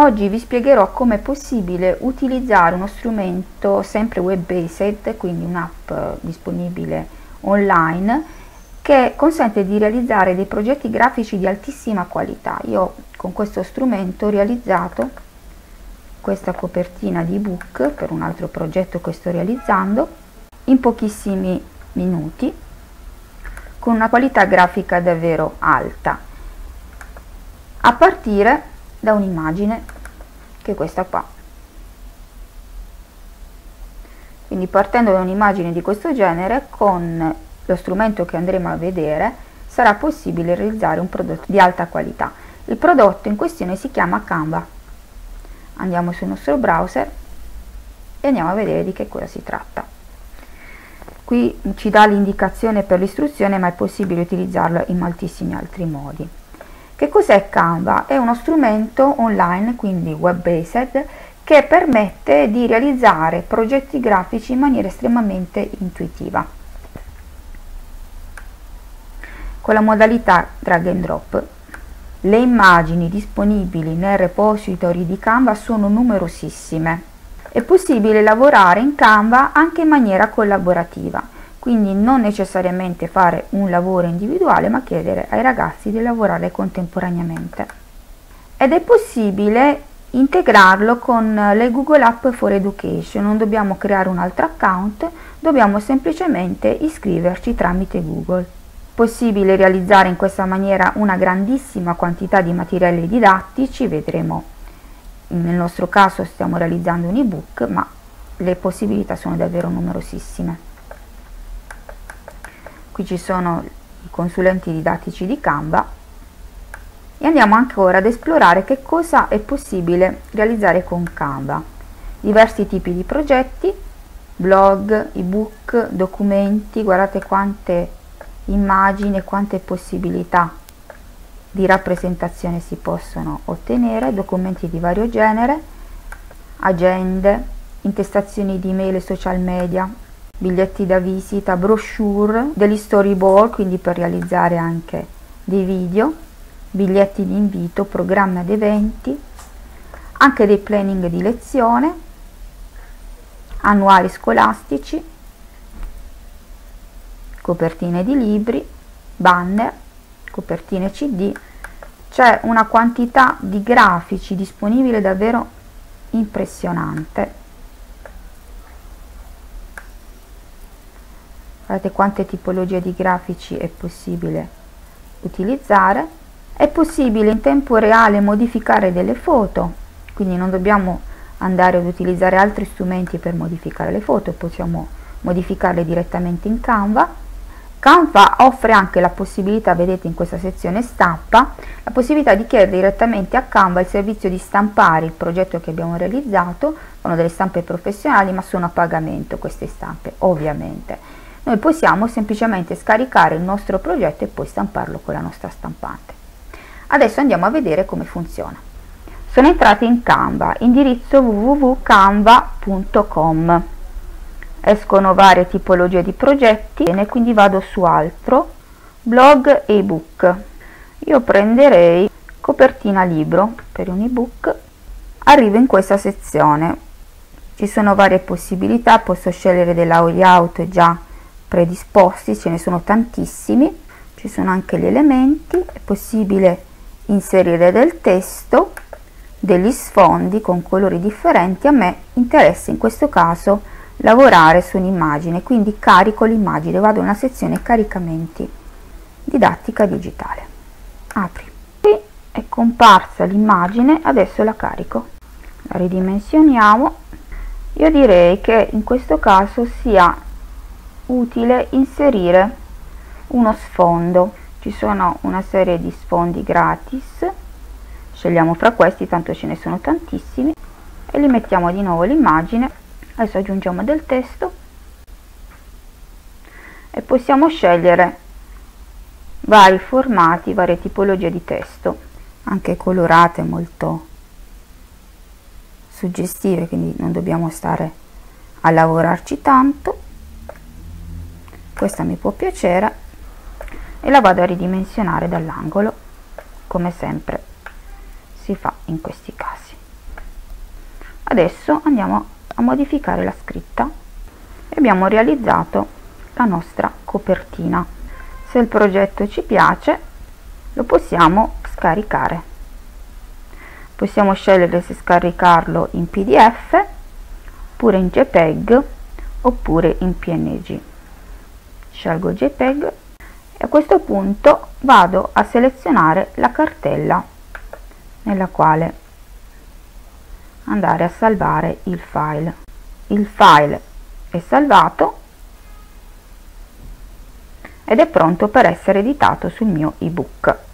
Oggi vi spiegherò come è possibile utilizzare uno strumento sempre web-based, quindi un'app disponibile online, che consente di realizzare dei progetti grafici di altissima qualità. Io con questo strumento ho realizzato questa copertina di ebook per un altro progetto che sto realizzando in pochissimi minuti con una qualità grafica davvero alta a partire da un'immagine che è questa qua. Quindi partendo da un'immagine di questo genere con lo strumento che andremo a vedere sarà possibile realizzare un prodotto di alta qualità. Il prodotto in questione si chiama Canva. Andiamo sul nostro browser e andiamo a vedere di che cosa si tratta. Qui ci dà l'indicazione per l'istruzione ma è possibile utilizzarlo in moltissimi altri modi che cos'è Canva? È uno strumento online, quindi web-based, che permette di realizzare progetti grafici in maniera estremamente intuitiva. Con la modalità drag and drop. Le immagini disponibili nel repository di Canva sono numerosissime. È possibile lavorare in Canva anche in maniera collaborativa quindi non necessariamente fare un lavoro individuale ma chiedere ai ragazzi di lavorare contemporaneamente. Ed è possibile integrarlo con le Google App for Education. Non dobbiamo creare un altro account dobbiamo semplicemente iscriverci tramite Google. Possibile realizzare in questa maniera una grandissima quantità di materiali didattici vedremo. Nel nostro caso stiamo realizzando un ebook ma le possibilità sono davvero numerosissime qui ci sono i consulenti didattici di Canva. E andiamo ancora ad esplorare che cosa è possibile realizzare con Canva. Diversi tipi di progetti blog, ebook, documenti guardate quante immagini quante possibilità di rappresentazione si possono ottenere documenti di vario genere agende intestazioni di mail e social media biglietti da visita, brochure, degli storyboard, quindi per realizzare anche dei video, biglietti di invito, programmi ad eventi, anche dei planning di lezione, annuali scolastici, copertine di libri, banner, copertine CD, c'è una quantità di grafici disponibile davvero impressionante guardate quante tipologie di grafici è possibile utilizzare. È possibile in tempo reale modificare delle foto quindi non dobbiamo andare ad utilizzare altri strumenti per modificare le foto possiamo modificarle direttamente in Canva. Canva offre anche la possibilità, vedete in questa sezione stampa, la possibilità di chiedere direttamente a Canva il servizio di stampare il progetto che abbiamo realizzato, sono delle stampe professionali ma sono a pagamento queste stampe ovviamente noi possiamo semplicemente scaricare il nostro progetto e poi stamparlo con la nostra stampante. Adesso andiamo a vedere come funziona. Sono entrata in Canva, indirizzo www.canva.com. Escono varie tipologie di progetti e quindi vado su altro, blog e ebook. Io prenderei copertina libro per un ebook. Arrivo in questa sezione. Ci sono varie possibilità, posso scegliere dei layout già predisposti, ce ne sono tantissimi, ci sono anche gli elementi, è possibile inserire del testo, degli sfondi con colori differenti, a me interessa in questo caso lavorare su un'immagine, quindi carico l'immagine, vado nella sezione caricamenti, didattica digitale, apri, qui è comparsa l'immagine, adesso la carico, la ridimensioniamo, io direi che in questo caso sia utile inserire uno sfondo. Ci sono una serie di sfondi gratis. Scegliamo fra questi tanto ce ne sono tantissimi. E li mettiamo di nuovo l'immagine. Adesso aggiungiamo del testo. E possiamo scegliere vari formati varie tipologie di testo anche colorate molto suggestive quindi non dobbiamo stare a lavorarci tanto questa mi può piacere. E la vado a ridimensionare dall'angolo come sempre si fa in questi casi. Adesso andiamo a modificare la scritta e abbiamo realizzato la nostra copertina. Se il progetto ci piace lo possiamo scaricare. Possiamo scegliere se scaricarlo in pdf oppure in jpeg oppure in png scelgo jpeg. E a questo punto vado a selezionare la cartella nella quale andare a salvare il file. Il file è salvato ed è pronto per essere editato sul mio ebook